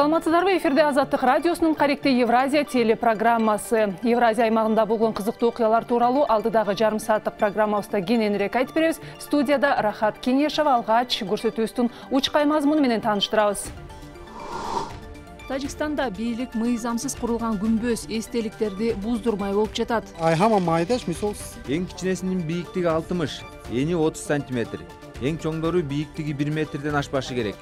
саламатсыздарбы? Эфирде азаттык радиосунун каректи евразия телепрограммасы. Евразия аймагында болгон кызыктуу окуялар тууралуу алдыдагы жарым сааттык программабызда кененирээк айтып беребиз студияда рахат кеңешова алгач көрсөтүүбүздүн учкай мазмуну менен тааныштырабыз тажикстанда бийлик мыйзамсыз курулган күмбөз эстеликтерди буздурмай болуп жатат эң кичинесинин бийиктиги алтымыш эни отуз сантиметр. Эң чоңдору бийиктиги бир метрден ашпашы керек.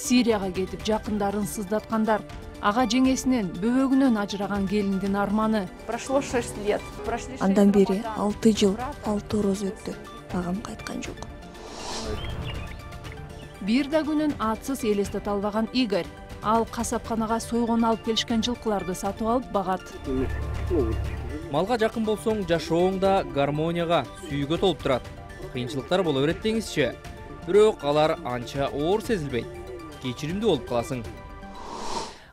Сирияга кетип жакындарын сыздаткандар ага жеңесинен бөбөгүнөн ажыраган келиндин арманы. Прошло шесть лет. Андан бери алты жыл алты ороз өттү агам кайткан жок бир да күнүн атсыз элестете албаган игорь ал касапканага сойгон алып келишкен жылкыларды сатып алып багат. Малга жакын болсоң жашооң да гармонияга сүйүүгө толуп турат. Кыйынчылыктар боло берет деңизчи бирок алар анча оор сезилбейт кечиримдүү болуп каласың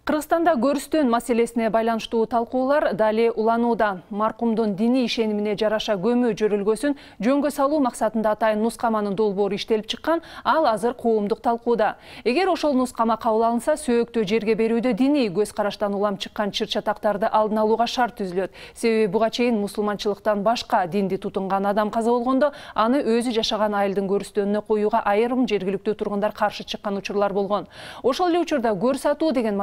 кыргызстанда көрүстөн маселесине байланыштуу талкуулар дали уланууда. Маркумдун диний ишенимине жараша көмүү жөрөлгөсүн жөнгө салуу максатында атайын нускаманын долбоору иштелип чыккан ал азыр коомдук талкууда. Эгер ошол нускама кабыл алынса сөөктү жерге берүүдө диний көз караштан улам чыккан чыр чатактарды алдын алууга шарт түзүлөт себеби буга чейин мусулманчылыктан башка динди тутунган адам каза болгондо аны өзү жашаган айылдын көрүстөнүнө коюуга айрым жергиликтүү тургундар каршы чыккан учурлар болгон. Ошол эле учурда көрү сатуу деген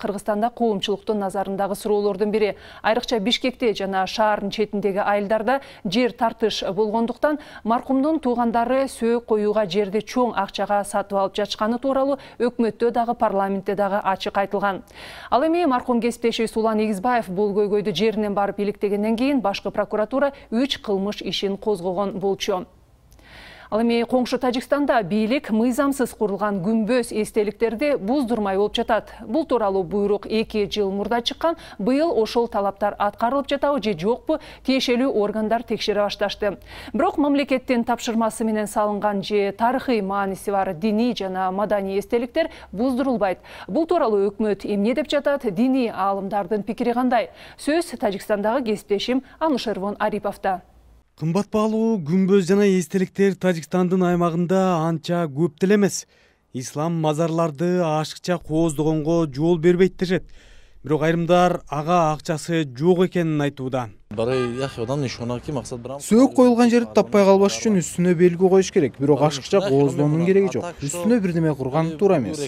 кыргызстанда коомчулуктун назарындагы суроолордун бири. Айрыкча бишкекте жана шаардын четиндеги айылдарда жер тартыш болгондуктан маркумдун туугандары сөөк коюуга жерди чоң акчага сатып алып жатышканы тууралуу өкмөттө дагы парламентте дагы ачык айтылган. Ал эми маркум кесиптешибиз улан эгизбаев бул көйгөйдү жеринен барып иликтегенден кийин башкы прокуратура үч кылмыш ишин козгогон болчу ал эми коңшу тажикстанда бийлик мыйзамсыз курулган күмбөз эстеликтерди буздурмай болуп жатат. Бул тууралуу буйрук эки жыл мурда чыккан быйыл ошол талаптар аткарылып жатабы же жокпу тиешелүү органдар текшере башташты. Бирок мамлекеттин тапшырмасы менен салынган же тарыхый мааниси бар диний жана маданий эстеликтер буздурулбайт. Бул тууралуу өкмөт эмне деп жатат диний аалымдардын пикири кандай? Сөз тажикстандагы кесиптешим анушервон ариповдо кымбат баалуу күмбөз жана эстеликтер тажикстандын аймагында анча көп деле эмес. Ислам мазарларды ашыкча кооздогонго жол бербейт дешет. Бирок айрымдар ага акчасы жок экенин айтууда. Сөөк коюлган жерди таппай калбаш үчүн үстүнө белги коюш керек. Бирок ашыкча кооздоонун кереги жок. Үстүнө бирдеме курган туура эмес.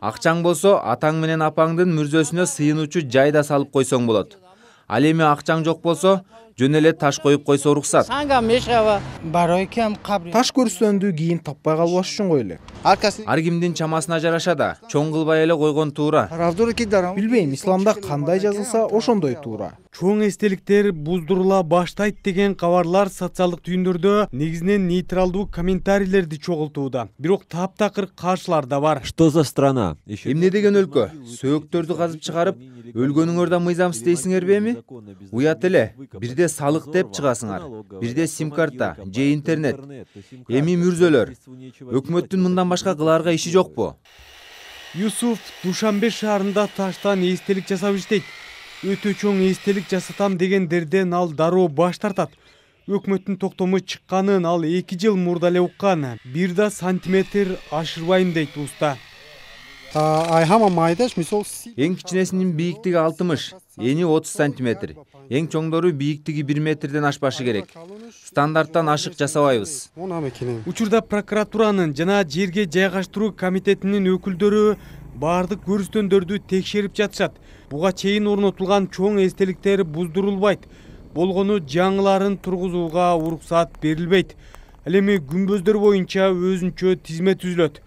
акчаң болсо атаң менен апаңдын мүрзөсүнө сыйынуучу жай да салып койсоң болот ал эми акчаң жок болсо жөн эле таш коюп койсо уруксат таш көрүстөндү кийин таппай калбаш үчүн коелу ар кимдин чамасына жараша да чоң кылбай эле койгон туура. Билбейм исламда кандай жазылса ошондой туура. Чоң эстеликтер буздурула баштайт деген кабарлар социалдык түйүндөрдө негизинен нейтралдуу комментарийлерди чогултууда. Бирок таптакыр каршылар да бар. Что за страна? Эмне деген өлкө? Сөөктөрдү казып чыгарып өлгөнүңөр да мыйзамсыз дейсиңерби эми уят эле бирде салык деп чыгасыңар бирде сим карта же интернет. эми мүрзөлөр өкмөттүн мындан башка кылаарга иши жокпу. Юсуф душанбе шаарында таштан эстелик жасап иштейт. Өтө чоң эстелик жасатам дегендерден ал дароо баш тартат. Өкмөттүн токтому чыкканын ал эки жыл мурда эле уккан. Бир да сантиметр ашырбайм дейт уста. Эң кичинесинин бийиктиги алтымыш эни отуз сантиметр. Эң чоңдору бийиктиги бир метрден ашпашы керек. Стандарттан ашык жасабайбыз. Учурда прокуратуранын жана жерге жайгаштыруу комитетинин өкүлдөрү баардык көрүстөндөрдү текшерип жатышат. Буга чейин орнотулган чоң эстеликтер буздурулбайт. Болгону жаңыларын тургузууга уруксат берилбейт. Ал эми күмбөздөр боюнча өзүнчө тизме түзүлөт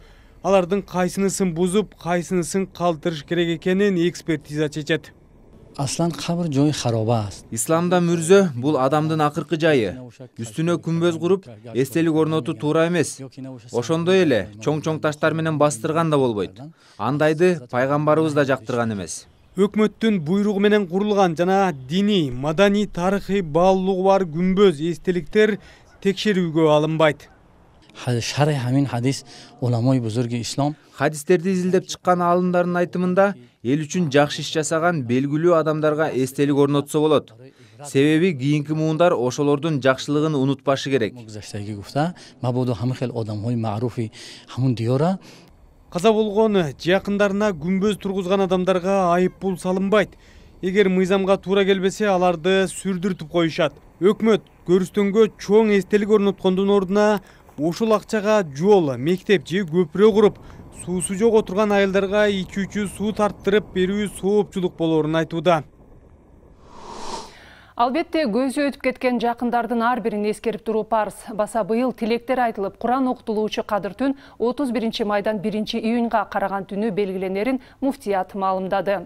алардын кайсынысын бузуп кайсынысын калтырыш керек экенин экспертиза чечет. Аслан кабр жой хароба. Аст исламда мүрзө бул адамдын акыркы жайы. Үстүнө күмбөз куруп эстелик орнотуу туура эмес. Ошондой эле чоң чоң таштар менен бастырган да болбойт. Андайды пайгамбарыбыз да жактырган эмес. Өкмөттүн буйругу менен курулган жана диний маданий тарыхый баалуулугу бар күмбөз эстеликтер текшерүүгө алынбайт шари хамин хадис уламой бузурги ислам хадистерди изилдеп чыккан аалымдардын айтымында эл үчүн жакшы иш жасаган белгилүү адамдарга эстелик орнотсо болот себеби кийинки муундар ошолордун жакшылыгын унутпашы керек каза болгон жакындарына күмбөз тургузган адамдарга айып пул салынбайт эгер мыйзамга туура келбесе аларды сүрдүртүп коюшат өкмөт көрүстөнгө чоң эстелик орноткондун ордуна ушул акчага жол мектеп же көпүрө куруп суусу жок отурган айылдарга ичүүчү суу тарттырып берүү соопчулук болоорун айтууда. Албетте көзү өтүп кеткен жакындардын ар бирин эскерип туруу парз баса быйыл тилектер айтылып куран окутулуучу кадыр түн отуз биринчи майдан биринчи июньга караган түнү белгиленерин муфтият маалымдады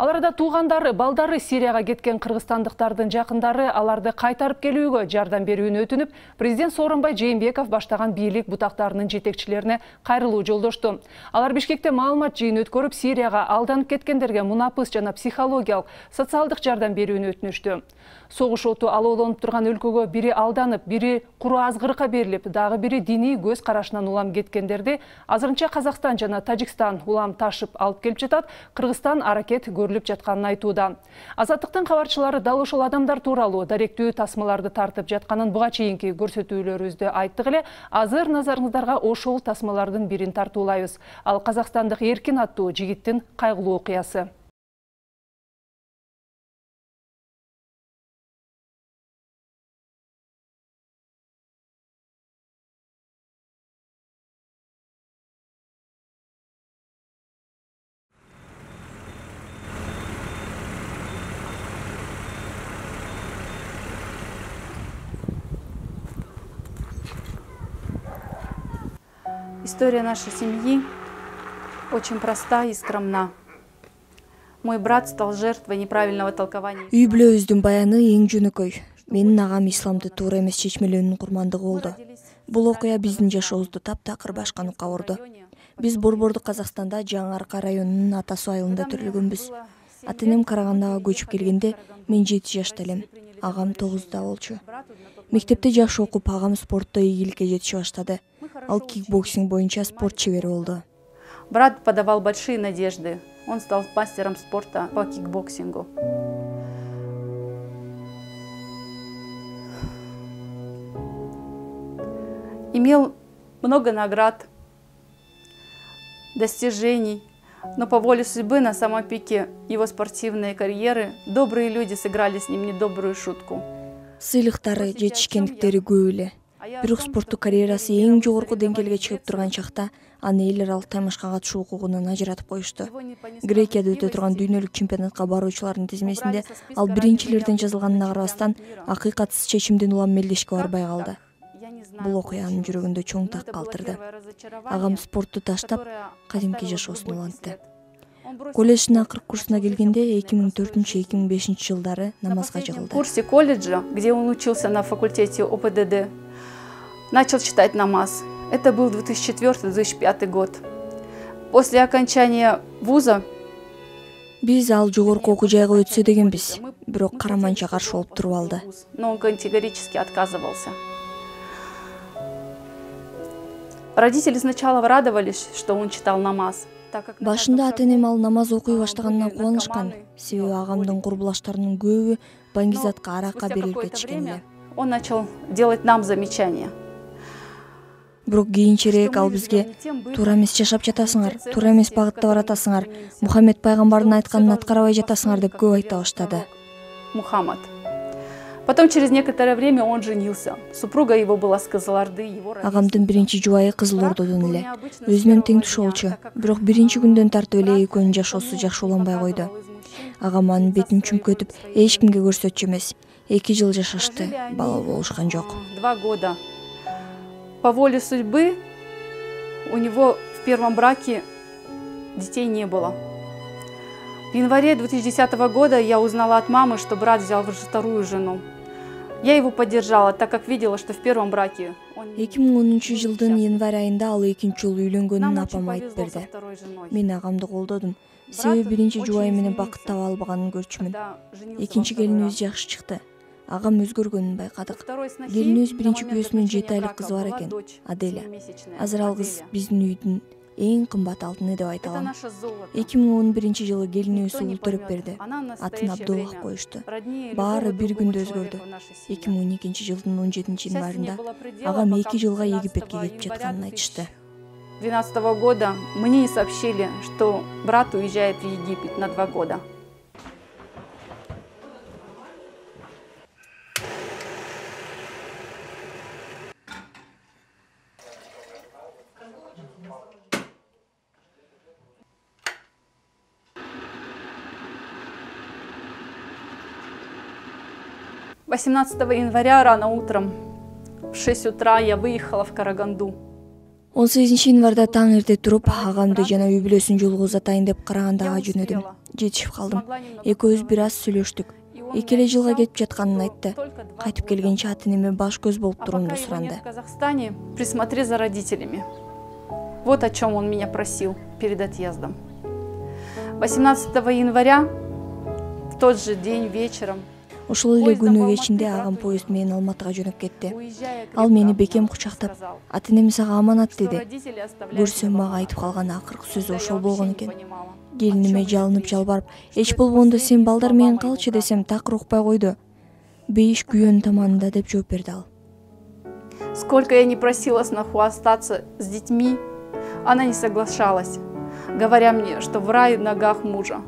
ал арада туугандары балдары сирияга кеткен кыргызстандыктардын жакындары. Аларды кайтарып келүүгө жардам берүүнү өтүнүп президент сооронбай жээнбеков баштаган бийлик бутактарынын жетекчилерине кайрылуу жолдошту. Алар бишкекте маалымат жыйын өткөрүп сирияга алданып кеткендерге мунапыс жана психологиялык социалдык жардам берүүнү өтүнүштү. Согуш оту алоолонуп турган өлкөгө бири алданып бири куру азгырыкка берилип дагы бири диний көз карашынан улам кеткендерди азырынча казакстан жана тажикстан улам ташып алып келип жатат. Кыргызстан аракет көрүлүп жатканын айтууда азаттыктын кабарчылары дал ошол адамдар тууралуу даректүү тасмаларды тартып жатканын буга чейинки көрсөтүүлөрүбүздө айттык эле. Азыр назарыңыздарга ошол тасмалардын бирин тартуулайбыз. Ал казакстандык эркин аттуу жигиттин кайгылуу окуясы. История нашей семьи очень проста и скромна. Мой брат стал жертвой неправильного толкования. үй бүлөбүздүн баяны эң жөнөкөй менин агам исламды туура эмес чечмелөөнүн курмандыгы болду бул окуя биздин жашообузду таптакыр башка нукка бурду биз борбордук казакстанда жаңы арка районунун ата суу айылында төрөлгөнбүз ата энем карагандага көчүп келгенде мен жети жашта элем агам тогузда болчу мектепте жакшы окуп агам спортто ийгиликке жетише баштады ал кикбоксинг боюнча спорт чебери болду Брат подавал большие надежды. Он стал мастером спорта по кикбоксингу. Имел много наград, достижений, но по воле судьбы на самом пике его спортивной карьеры добрые люди сыграли с ним недобрую шутку. сыйлыктары жетишкендиктери көп бирок спорттук карьерасы эң жогорку деңгээлге чыгып турган чакта аны элер ал таймашка катышуу укугунан ажыратып коюшту. Грекияда өтө турган дүйнөлүк чемпионатка баруучулардын тизмесинде ал биринчилерден жазылганына карабастан акыйкатсыз чечимдин улам мелдешке барбай калды. Бул окуя анын жүрөгүндө чоң так калтырды. Агам спортту таштап кадимки жашоосуна улантты. Колледждин акыркы курсуна келгенде эки миң төртүнчү эки миң бешинчи жылдары намазга жыгылды курсе колледжа, где он учился на факультете ОПДД, начал читать намаз. Это был 2004-2005 год. После окончания вуза биз ал жогорку окуу жайга өтсө дегенбиз бирок караманча каршы болуп туруп алды но он категорически отказывался. Родители сначала радовались, что он читал намаз. башында ата энем ал намаз окуй баштаганына кубанышкан себеби агамдын курбулаштарынын көбү баңгизатка аракка берилип кетишкен эле он начал делать нам замечания. Бирок кийинчерээк ал бизге туура эмес жашап жатасыңар туура эмес багытта баратасыңар. мухаммед пайгамбардын айтканын аткарбай жатасыңар деп көп айта баштады. Мухаммад. Потом через некоторое время он женился. Супруга его была с Кызылорды, его агамдын биринчи жубайы кызыл ордодон эле өзүнөн тең туш болчу. бирок биринчи күндөн тартып эле экөөнүн жашоосу жакшы уланбай койду. агам аны лица бетин чүмкөтүп эч кимге көрсөтчү эмес. Эки жыл жашашты. Бала болушкан жок. Два года. По воле судьбы у него в первом браке детей не было. В январе 2010 года я узнала от мамы, что брат взял вторую жену. Я его поддержала, так как видела, что в первом браке он жылдын январь айында ал экинчи жолу үйлөнгөнүн апам айтып берди мен агамды колдодум себеби биринчи жубайы менен изменился, бакыт таба албаганын көрчүмүн экинчи келинибиз раз. жакшы чыкты өзгөргөнүн байкадык второй снохи келинибиз на биринчи күйөөсүнүн жети айлык кызы бар экен дочь, Аделя. азыр ал кыз биздин үйдүн эң кымбат алтыны деп айта алам эки миң он биринчи жылы келинибиз уул төрөп берди атын абдуллах коюшту баары бир күндө өзгөрдү. эки миң он экинчи жылдын он жетинчи январында агам эки жылга египетке кетип жатканын айтышты. двенадцатого года мне не сообщили что брат уезжает в египет на два года. Восемнадцатого января рано утром в шесть утра я выехала в Караганду. он сегизинчи январда таң эрте туруп агамды жана үй бүлөсүн жолго узатайын деп карагандага жөнөдүм жетишип калдым. Экөөбүз бир аз сүйлөштүк. Эки эле жылга кетип жатканын айтты. Кайтып келгенче ата энеме баш көз болуп туруумду суранды. в казахстане присмотри за родителями. Вот о чем он меня просил перед отъездом. 18 января в тот же день вечером ошол эле күнү кечинде агам поезд менен алматыга жөнөп кетти. Ал мени бекем кучактап ата энем сага аманат деди. көрсөм мага айтып калган акыркы сөзү ошол болгон экен. келиниме жалынып жалбарып эч болбогондо сен балдар менен калчы десем такыр укпай койду бейиш күйөөнүн таманында деп жооп берди ал. Сколько я не просила сноху остаться с детьми она не соглашалась говоря мне что в рай в ногах мужа.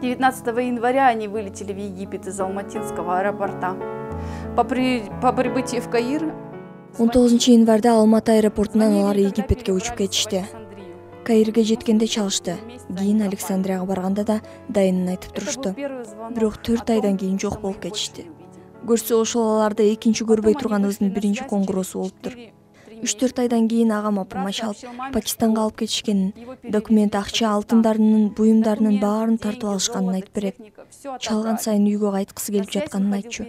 19 января они вылетели в Египет из Алматинского аэропорта. По, при... по прибытии в Каир... он тогузунчу январда алматы аэропортунан алар египетке учуп кетишти каирге жеткенде чалышты кийин александрияга барганда да дайынын айтып турушту бирок төрт айдан кийин жок болуп кетишти көрсө ошол аларды экинчи көрбөй турганыбыздын биринчи коңгуроосу болуптур үч төрт айдан кийин агам апама чалып пакистанга алып кетишкенин документ акча алтындарынын буюмдарынын баарын тартып алышканын айтып берет чалган сайын үйгө кайткысы келип жатканын айтчу.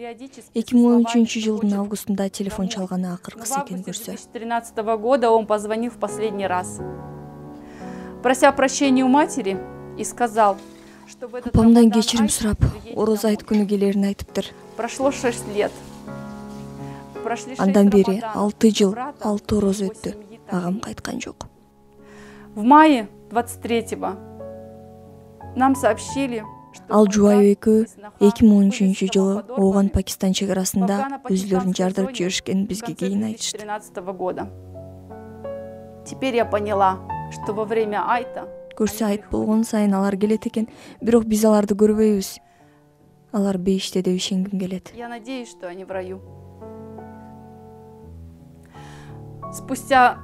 эки миң он үчүнчү жылдын августунда телефон чалганы акыркысы экен көрсө. тринадцатого года он позвонил в последний раз. Прося прощения у матери и сказал апамдан кечирим сурап орозо айт күнү келерин айтыптыр. Прошло шесть лет андан бери алты жыл алты орозо өттү агам кайткан жок в мае двадцать третьего нам сообщили ал жубайы экөө эки миң он үчүнчү жылы ооган пакистан чек арасында өзүлөрүн жардырып жиберишкенин бизге кийин айтышты. тринадцатого года. Теперь я поняла что во время айта көрсө айт болгон сайын алар келет экен бирок биз аларды көрбөйбүз алар бейиште деп ишенгим келет я надеюсь что они в раю. Спустя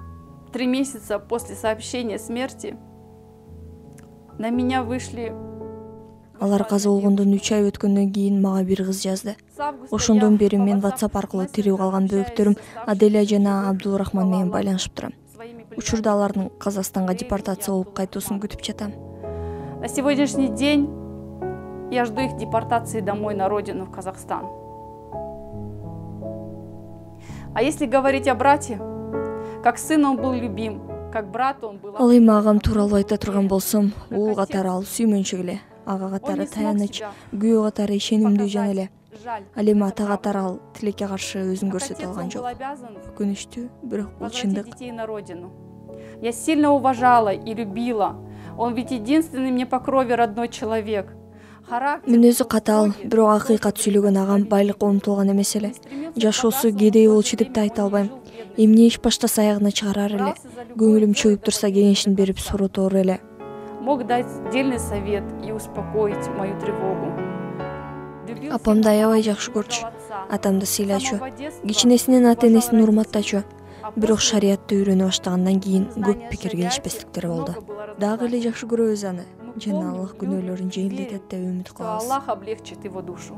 три месяца после сообщения смерти на меня вышли алар каза болгондон үч ай өткөндөн кийин мага бир кыз жазды. Ошондон бери мен whatsapp аркылуу тирүү калган бөөктөрүм аделя жана абдулрахман менен байланышып турам. учурда алардын казакстанга депортация болуп кайтуусун күтүп жатам. На сегодняшний день я жду их депортации домой на родину в казахстан. А если говорить о брате как сын он был любим как брат он был ал эми агам тууралуу айта турган болсом уул катары ал сүймөнчүк эле ага катары таяныч күйөө катары ишенимдүү жан эле. Ал эми ата катары ал тилекке каршы өзүн көрсөтө алган жок. өкүнүчтүү бирок бул чындык. на родину. Я сильно уважала и любила. Он ведь единственный мне по крови родной человек. Мүнөзү катаал бирок акыйкат сүйлөгөн агам байлыкка умтулган эмес эле. Жашоосу кедей болчу деп да айта албайм. Эмне иш баштаса аягына чыгарар эле? Көңүлүм чөгүп турса кеңешин берип соротор эле. Мог дать дельный совет и успокоить мою тревогу. Апамды аябай жакшы көрчү. Атамды сыйлачу. Кичинесинен ата энесин урматтачу. бирок шариятты үйрөнө баштагандан кийин көп пикир келишпестиктер болду. дагы эле жакшы көрөбүз аны. Жана аллах күнөөлөрүн жеңилдетет деп үмүт кылабыз. Аллах облегчит его душу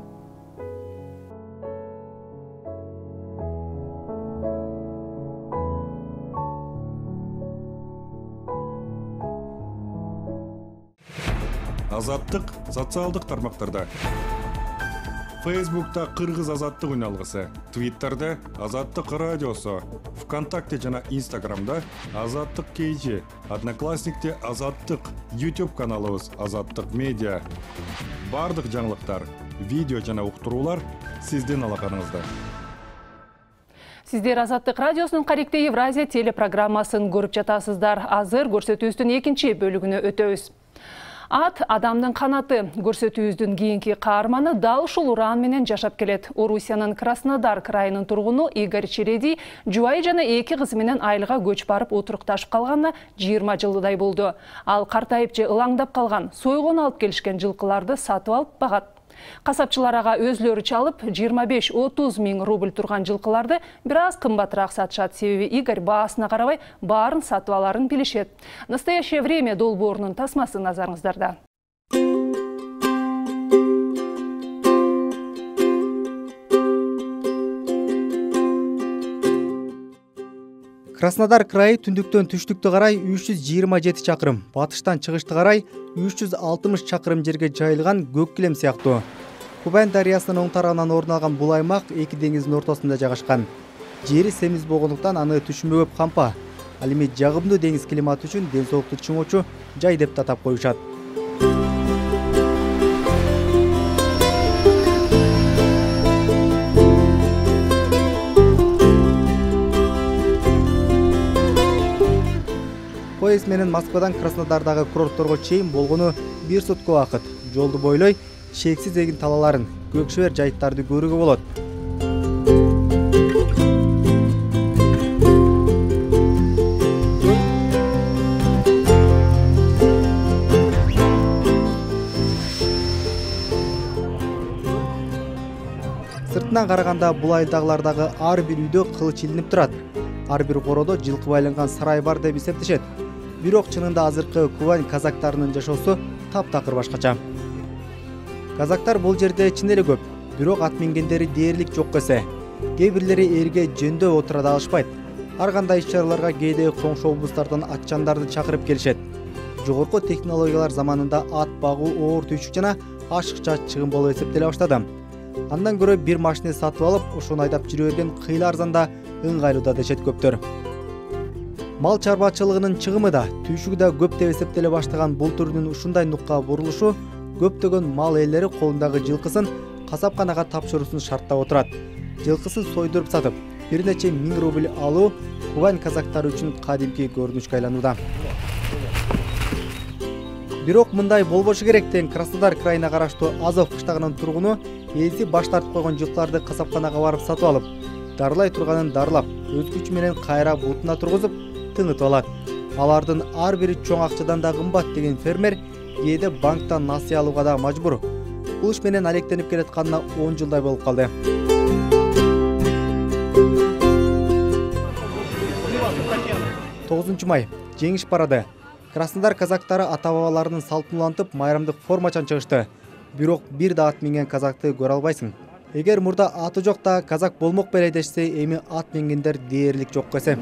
азаттык социалдык тармактарда фейсбукта кыргыз азаттык үн алгысы твиттерде азаттык радиосу вконтакте жана инстаграмда азаттык kg одноклассникте азаттык youtube каналыбыз азаттык медиа. Баардык жаңылыктар видео жана уктуруулар сиздин алаканыңызда сиздер азаттык радиосунун каректей евразия телепрограммасын көрүп жатасыздар. Азыр көрсөтүүбүздүн экинчи бөлүгүнө өтөбүз ат адамдын канаты көрсөтүүбүздүн кийинки каарманы дал ушул уран менен жашап келет. Орусиянын краснодар крайынын тургуну игорь чередий жубайы жана эки кызы менен айылга көч барып отурукташып калганына жыйырма жылдай болду. Ал картайып же ылаңдап калган сойгон алып келишкен жылкыларды сатып алып багат. Касапчылар ага өзүлөрү чалып жыйырма беш отуз миң рубль турган жылкыларды бир аз кымбатыраак сатышат. Себеби игорь баасына карабай баарын сатып аларын билишет настоящее время долбоорунун тасмасы назарыңыздарда. Краснодар крайы үч жүз жыйырма жети чакырым батыштан чыгышты карай үч жүз алтымыш чакырым жерге жайылган көк килем сыяктуу. Кубань дарыясынын оң тарабынан орун алган бул аймак эки деңиздин ортосунда жайгашкан. Жери семиз болгондуктан аны түшүнбө көп кампа. Ал эми жагымдуу деңиз климаты үчүн ден соолукту чыңоочу жай деп да атап коюшат поезд менен москвадан краснодардагы курортторго чейин болгону бир сутка убакыт жолду бойлой чексиз эгин талааларын көк шебер жайыттарды көрүүгө болот. Сыртынан караганда бул айылдагылар ар бир үйдө кылыч илинип турат. Ар бир короодо жылкы байланган сарай бар деп эсептешет бирок чынында азыркы кубань казактарынын жашоосу таптакыр башкача. Казактар бул жерде чын эле көп бирок ат мингендери дээрлик жок эсе. Кээ бирлери эрге жөндөп отура да алышпайт. Ар кандай иш чараларга кээде коңшу облустардан атчандарды чакырып келишет. Жогорку технологиялар заманында ат багуу оор түйшүк жана ашыкча чыгым болуп эсептеле баштады. Андан көрө бир машина сатып алып ошону айдап жүрө берген кыйла арзан да ыңгайлуу да дешет көптөр. Мал чарбачылыгынын чыгымы да түйшүгү да көп деп эсептеле баштаган бул түрдүн ушундай нукка бурулушу көптөгөн мал ээлери колундагы жылкысын касапканага тапшыруусун шарттап отурат. Жылкысын сойдуруп сатып бир нече миң рубль алуу кубань казактары үчүн кадимки көрүнүшкө айланууда. Бирок мындай болбошу керек деген краснодар крайына караштуу азов кыштагынын тургуну ээси баш тартып койгон жылкыларды касапканага барып сатып алып дарылай турганын дарылап өз күчү менен кайра бутуна тургузуп тыңытып алат алардын ар бири чоң акчадан да кымбат деген фермер кээде банктан насыя алууга да мажбур. Бул иш менен алектенип келатканына он жылдай болуп калды. Тогузунчу май. Жеңиш парады. Краснодар казактары ата бабаларынын салтын улантып майрамдык формачан чыгышты. Бирок бир да ат минген казакты көрө албайсың. Эгер мурда аты жок да казак болмок беле дешсе эми ат мингендер дээрлик жок эсе.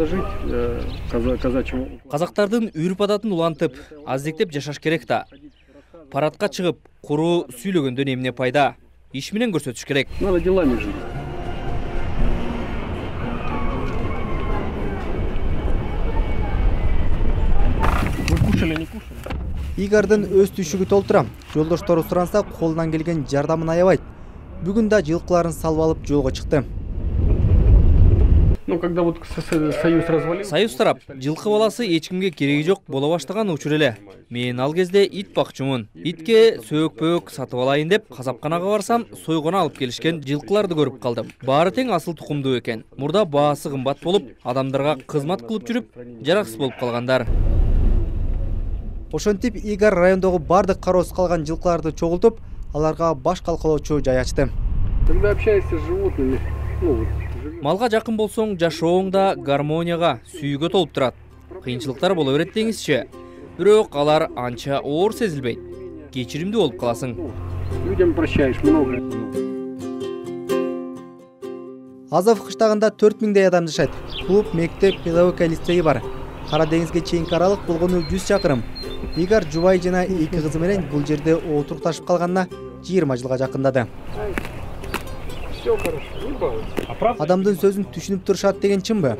Надо жить э, казактардын үрп адатын улантып аздектеп жашаш керек да. Парадка чыгып куру сүйлөгөндөн эмне пайда. Иш менен көрсөтүш керек. Надо делами жить. Вы кушали не кушали? Өз түйшүгү толтура. Жолдоштору суранса колунан келген жардамын аябайт. Бүгүн да жылкыларын салып алып жолго чыкты. Ну когда вот союз развалился. Союз тарап жылкы баласы эч кимге кереги жок боло баштаган учур эле. Мен ал кезде ит бакчумун. Итке сөөк пөөк сатып алайын деп касапканага барсам сойгоно алып келишкен жылкыларды көрүп калдым. Баары тең асыл тукумдуу экен. Мурда баасы кымбат болуп адамдарга кызмат кылып жүрүп жараксыз болуп калгандар. Ошентип игорь райондогу баардык кароосуз калган жылкыларды чогултуп аларга баш калкалоочу жай ачты. Когда общаешься с животными ну малга жакын болсоң жашооң да гармонияга сүйүүгө толуп турат кыйынчылыктар боло берет деңизчи бирок алар анча оор сезилбейт кечиримдүү болуп каласың людям прощаешь много. Азов кыштагында төрт миңдей адам жашайт клуб мектеп педагогика лицейи бар. Кара деңизге чейинки аралык болгону жүз чакырым игорь жубайы жана эки кызы менен бул жерде отурукташып калганына жыйырма жылга жакындады все хорошо не балуйся адамдын сөзүн түшүнүп турушат деген чынбы?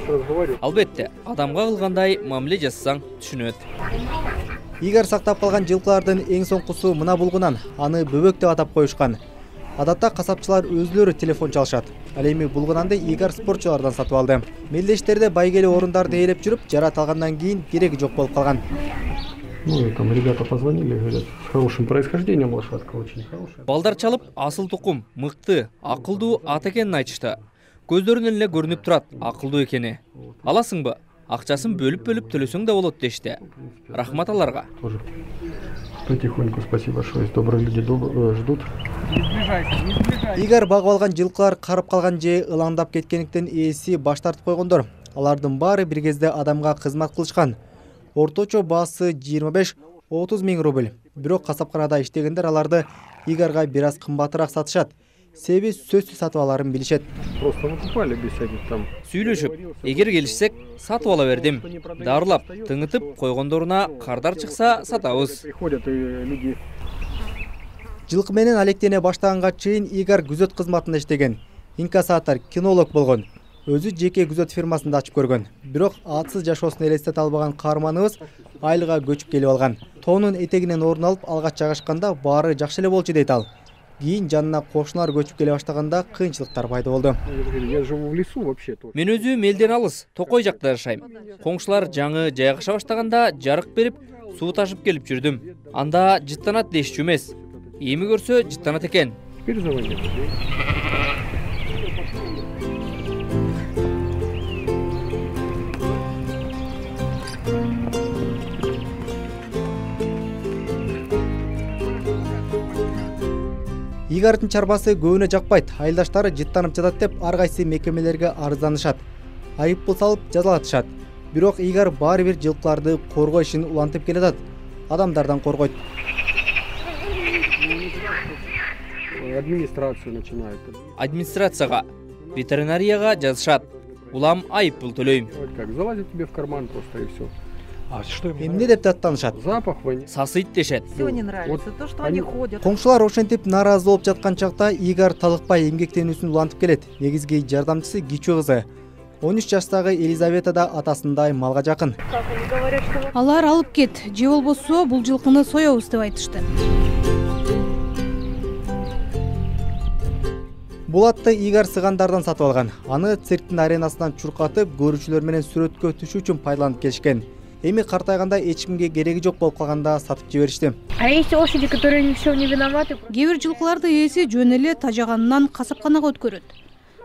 Албетте адамга кылгандай мамиле жасасаң түшүнөт. Игорь сактап калган жылкылардын эң соңкусу мына булгунан аны бөбөк деп атап коюшкан. Адатта касапчылар өзүлөрү телефон чалышат. Ал эми бул кынанды игар спортчулардан сатып алды. Мелдештерде байгеле орундарды ээлеп жүрүп жарат алгандан кийин кереги жок болуп калган Ну, там ребята позвонили, говорят, с хорошим происхождением лошадка, очень хорошая. балдар чалып асыл тукум мыкты акылдуу ат экенин айтышты. Көздөрүнөн эле көрүнүп турат акылдуу экени аласыңбы акчасын бөлүп бөлүп төлөсөң да болот дешти рахмат аларга Тоже. Потихоньку, спасибо, что есть добрые люди э, ждут. игар багып алган жылкылар карып калган же ылаңдап кеткендиктен ээси баш тартып койгондор алардын баары бир кезде адамга кызмат кылышкан орточо баасы жыйырма беш отуз миң рубль. Бирок касапканада иштегендер аларды игарга бир аз кымбатыраак сатышат. Себеби сөзсүз сатып аларын билишет. Просто выкупали без всяких там. сүйлөшүп эгер келишсек сатып ала бердим. Дарылап тыңытып койгондоруна кардар чыкса сатабыз. Приходят и люди. Жылкы менен алектене баштаганга чейин игар күзөт кызматында иштеген. Инкассатор кинолог болгон. Өзү жеке күзөт фирмасында ачып көргөн. Бирок атсыз жашоосун элестете албаган каарманыбыз айылга көчүп келип алган. Тоонун этегинен орун алып алгач жайгашканда баары жакшы эле болчу дейт ал. Кийин жанына кошуналар көчүп келе баштаганда кыйынчылыктар пайда болду. Я живу в лесу вообще мен өзү мелден алыс токой жакта жашайм коңшулар жаңы жайгаша баштаганда жарык берип суу ташып келип жүрдүм. Анда жыттанат дешчү эмес. Эми көрсө жыттанат экен. Игардын чарбасы көбүнө жакпайт айылдаштары жыттанып жатат деп ар кайсы мекемелерге арызданышат. Айып пул салып жазалатышат. Бирок игар баары бир жылкыларды коргоо ишин улантып келатат адамдардан коргойт. Администрацию начинает. администрацияга ветеринарияга жазышат. Улам айып пул төлөйм как, залазит тебе в карман просто и все. А что эмне деп даттанышат? Запах, воня. сасыйт дешет Все не нравится, то, что они ходят. коңшулар ошентип нааразы болуп жаткан чакта игар талыкпай эмгектенүүсүн улантып келет. Негизги жардамчысы кичүү кызы. Он үч жаштагы елизавета да атасындай малга жакын. Алар алып кет. Же болбосо бул жылкыны соебуз деп айтышты. Бул атты игар сыгандардан сатып алган. Аны цирктин аренасынан чуркатып көрүүчүлөр менен сүрөткө түшүү үчүн пайдаланып келишкен эми картайганда эч кимге кереги жок болуп калганда сатып жиберишти. А есть лошади, которые ни в чем не виноваты? кээ бир жылкыларды ээси жөн эле тажаганынан касапканага өткөрөт.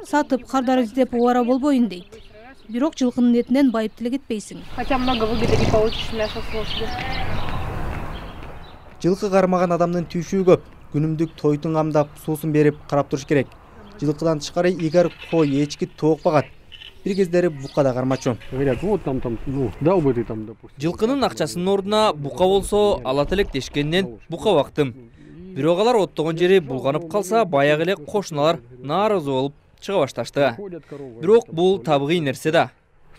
Сатып кардар издеп убара болбоюн дейт. Бирок жылкынын этинен байып деле кетпейсиң. Хотя много выгоды не получишь мясо с лошади. жылкы кармаган адамдын түйшүгү көп. Күнүмдүк тойтун камдап суусун берип карап туруш керек. Жылкыдан тышкары игар кой эчки тоок багат бир кездери бука да кармачу. Говорят, вот там, там, ну, дал бы ты там, допустим. жылкынын акчасынын ордуна бука болсо алат элек дешкенинен бука бактым бирок алар оттогон жери булганып калса баягы эле кошуналар нааразы болуп чыга башташты. Бирок бул табигый нерсе да.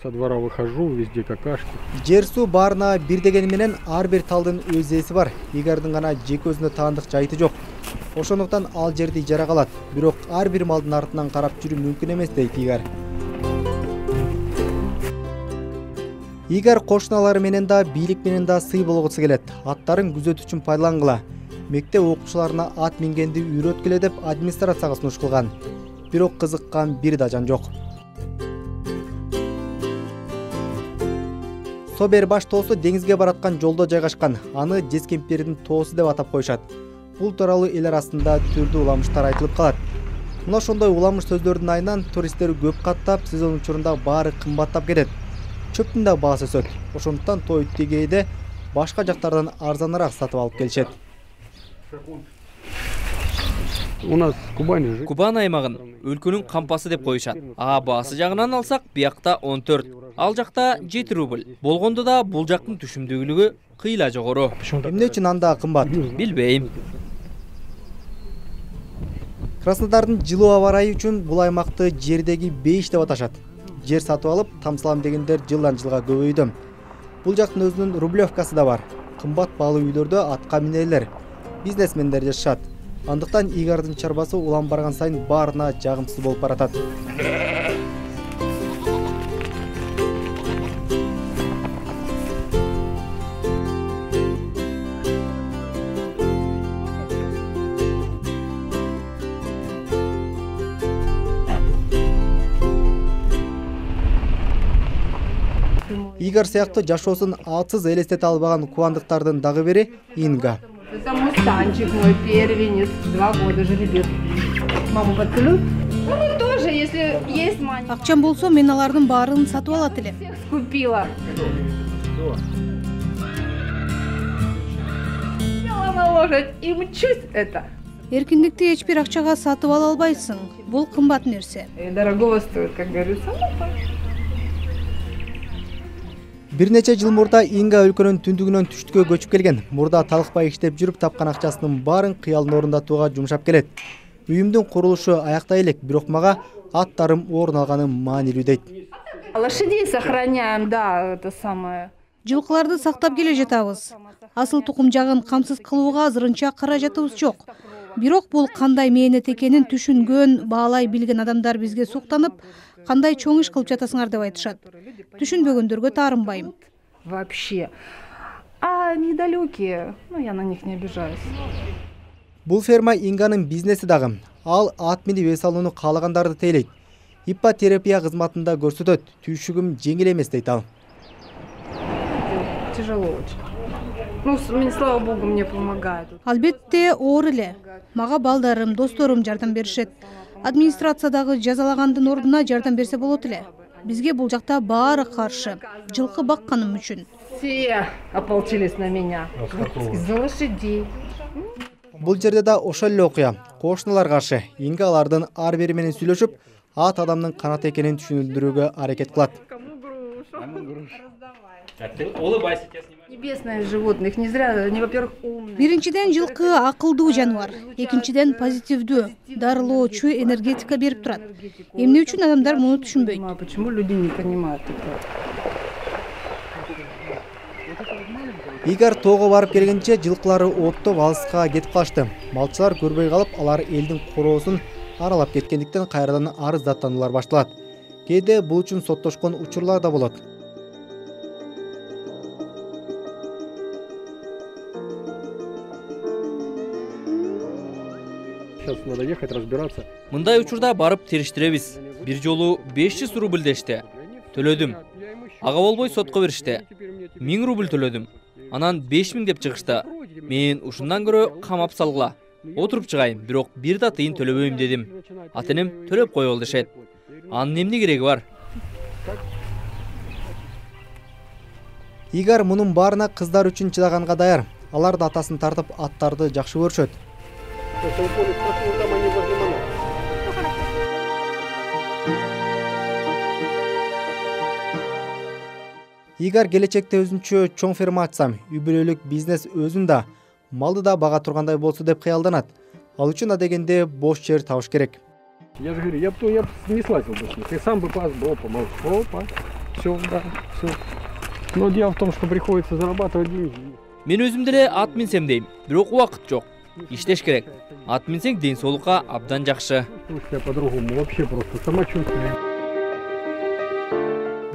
Со двора выхожу, везде какашки. жер суу баарына бир дегени менен ар бир талдын өз ээси бар. Игардын гана жеке өзүнө таандык жайыты жок. Ошондуктан ал жерди ижарага алат бирок ар бир малдын артынан карап жүрүү мүмкүн эмес дейт игар игар кошуналары менен да бийлик менен да сый болгусу келет. Аттарын күзөт үчүн пайдалангыла. Мектеп окуучуларына ат мингенди үйрөткүлө деп администрацияга сунуш кылган. Бирок кызыккан бир да жан жок. Собер баш тоосу деңизге бараткан жолдо жайгашкан. Аны жез кемпирдин тоосу деп атап коюшат. Бул тууралуу эл арасында түрдүү уламыштар айтылып калат. Мына ошондой уламыш сөздөрдүн айынан туристтер көп каттап сезон учурунда баары кымбаттап кетет чөптүн да баасы өсөт ошондуктан той тигейде башка жактардан арзаныраак сатып алып келишет. У нас Кубань же. кубан аймагын өлкөнүн кампасы деп коюшат. А баасы жагынан алсак биякта он төрт. Ал жакта жети рубль. Болгондо да бул жактын түшүмдүүлүгү кыйла жогору. Эмне үчүн анда кымбат? Билбейм. Краснодардын жылуу аба ырайы үчүн бул аймакты жердеги бейиш деп аташат. Жер сатып алып тамсалам дегендер жылдан жылга көбөйдү бул жактын өзүнүн рублевкасы да бар. Кымбат баалуу үйлөрдө атка минерлер бизнесмендер жашашат андыктан игардын чарбасы улам барган сайын баарына жагымсыз болуп баратат игорь сыяктуу жашоосун атсыз элестете албаган кубандыктардын дагы бири инга Это мустанчик мой первенец, два года жеребец. Маму подключу. Ну, тоже, если есть мания. акчам болсо мен алардын баарын сатып алат элем Купила. Села на лошадь и мчусь это. эркиндикти эч бир акчага сатып ала албайсың бул кымбат нерсе И дорогого стоит, как говорится. Ну, бир нече жыл мурда инга өлкөнүн түндүгүнөн түштүккө көчүп келген. Мурда талыкпай иштеп жүрүп тапкан акчасынын баарын кыялын орундатууга жумшап келет. Үйүмдүн курулушу аяктай элек бирок мага аттарым орун алганы маанилүү дейт. Лошадей сохраняем, да, это самое. жылкыларды сактап келе жатабыз. Асыл тукум жагын камсыз кылууга азырынча каражатыбыз жок. Бирок бул кандай мээнет экенин түшүнгөн баалай билген адамдар бизге суктанып кандай чоң иш кылып жатасыңар деп айтышат түшүнбөгөндөргө таарынбайм Вообще. А недалекие, ну, я на них не обижаюсь. бул ферма инганын бизнеси дагы ал ат минип эс алууну каалагандарды тейлейт иппотерапия кызматында көрсөтөт түйшүгүм жеңил эмес дейт ал Тяжело очень. Ну, слава богу, мне помогают. албетте оор эле мага балдарым досторум жардам беришет администрация дагы жазалагандын ордуна жардам берсе болот эле. Бизге бул жакта баары каршы. Жылкы бакканым үчүн. Все ополчились на меня. Из-за лошадей. бул жерде да ошол эле окуя. Кошуналар каршы. Инга алардын ар бири менен сүйлөшүп ат адамдын канаты экенин түшүндүрүүгө аракет кылат. Биринчиден жылкы акылдуу жаныбар экинчиден позитивдүү дарылоочу энергетика берип турат эмне үчүн адамдар муну түшүнбөйт почему люди не понимают игорь тоого барып келгенче жылкылары оттоп алыска кетип калышты малчылар көрбөй калып алар элдин короосун аралап кеткендиктен кайрадан арыздаттануулар башталат кээде бул үчүн соттошкон учурлар да болот надо ехать разбираться. мындай учурда барып териштиребиз. Бир жолу беш жүз рубль дешти төлөдүм. Ага болбой сотко беришти миң рубль төлөдүм. Анан беш миң деп чыгышты мен ушундан көрө камап салгыла. Отуруп чыгайын бирок бир да тыйын төлөбөйм дедим. Ата энем төлөп койгула дешет. Анын эмне кереги бар? Игорь мунун баарына кыздар үчүн чыдаганга даяр. Алар да атасын тартып аттарды жакшы көрүшөт. Игорь келечекте өзүнчө чоң ферма ачсам үй бүлөлүк бизнес өзүн да малды да бага тургандай болсо деп кыялданат ал үчүн адегенде бош жер табыш керек Я же говорю, я бы, я бы не слазил бы. Ты сам бы пас бы, опа, мол, опа, все, да, все. Но дело в том, что приходится зарабатывать деньги. мен өзүм деле ат минсем дейм бирок убакыт жок иштеш керек ат минсең ден соолукка абдан жакшы себя по-другому, вообще просто самочувствие.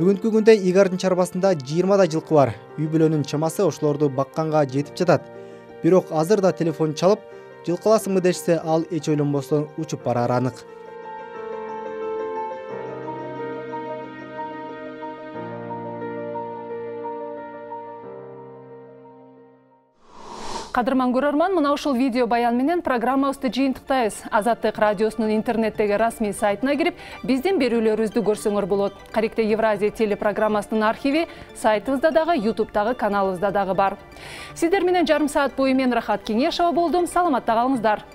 Бүгүнкү күндө игордун чарбасында жыйырмадай жылкы бар. Үй бүлөнүн чамасы ошолорду бакканга жетип жатат. Бирок азыр да телефон чалып жылкы аласыңбы дешсе ал эч ойлонбостон учуп барары анык кадырман көрөрман мына ушул видео баян менен программабызды жыйынтыктайбыз азаттык радиосунун интернеттеги расмий сайтына кирип биздин берүүлөрүбүздү көрсөңөр болот. Каректе евразия телепрограммасынын архиви сайтыбызда дагы ютубтагы каналыбызда дагы бар. Сиздер менен жарым саат бою мен рахат кеңешова болдум саламатта калыңыздар